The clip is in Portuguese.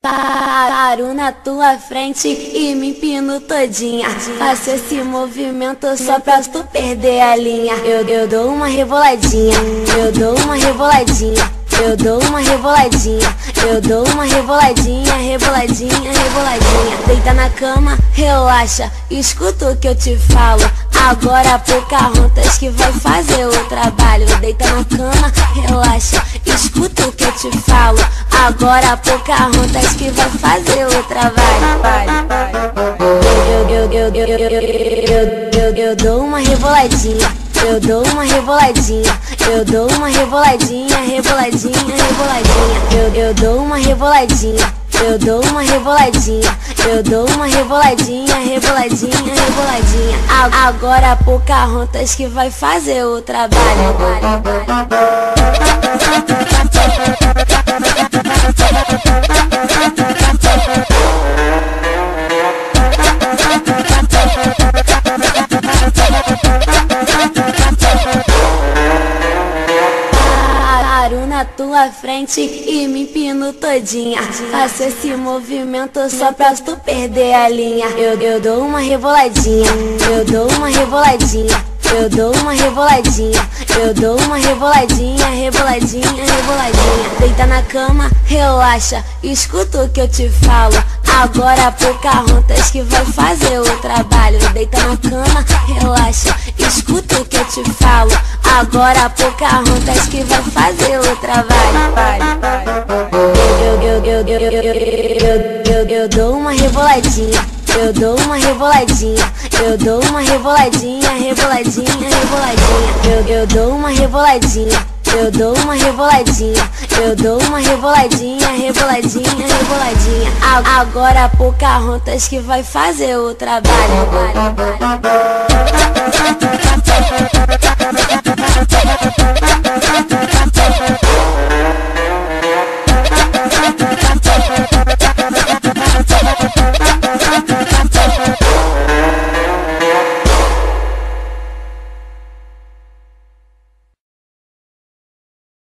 Paro na tua frente e me empino todinha. Faço esse movimento só pra tu perder a linha. Eu, eu dou uma reboladinha, eu dou uma reboladinha Eu dou uma reboladinha, eu dou uma reboladinha Reboladinha, reboladinha Deita na cama, relaxa, escuta o que eu te falo. Agora Pocahontas que vai fazer o trabalho. Deita na cama, relaxa, escuta Agora Pocahontas que vai fazer o trabalho eu, eu, dou uma reboladinha eu dou uma reboladinha, eu dou uma reboladinha, reboladinha, reboladinha. Eu, eu dou uma reboladinha, eu dou uma reboladinha, eu dou uma reboladinha, reboladinha, reboladinha. Agora Pocahontas que vai fazer o trabalho. Tua frente e me empino todinha. Faço esse movimento só pra tu perder a linha. Eu, eu dou uma reboladinha, eu dou uma reboladinha Eu dou uma reboladinha, eu dou uma reboladinha, reboladinha, reboladinha Deita na cama, relaxa, escuta o que eu te falo Agora Pocahontas que vai fazer o trabalho Deita na cama, relaxa, escuta o que eu te falo Agora Pocahontas que vai fazer o trabalho eu, eu, eu, eu, eu, eu, eu, eu dou uma reboladinha eu dou uma reboladinha, eu dou uma reboladinha, reboladinha, reboladinha. Eu, eu dou uma reboladinha, eu dou uma reboladinha, eu dou uma reboladinha, reboladinha, reboladinha. A, agora a Pocahontas que vai fazer o trabalho. trabalho.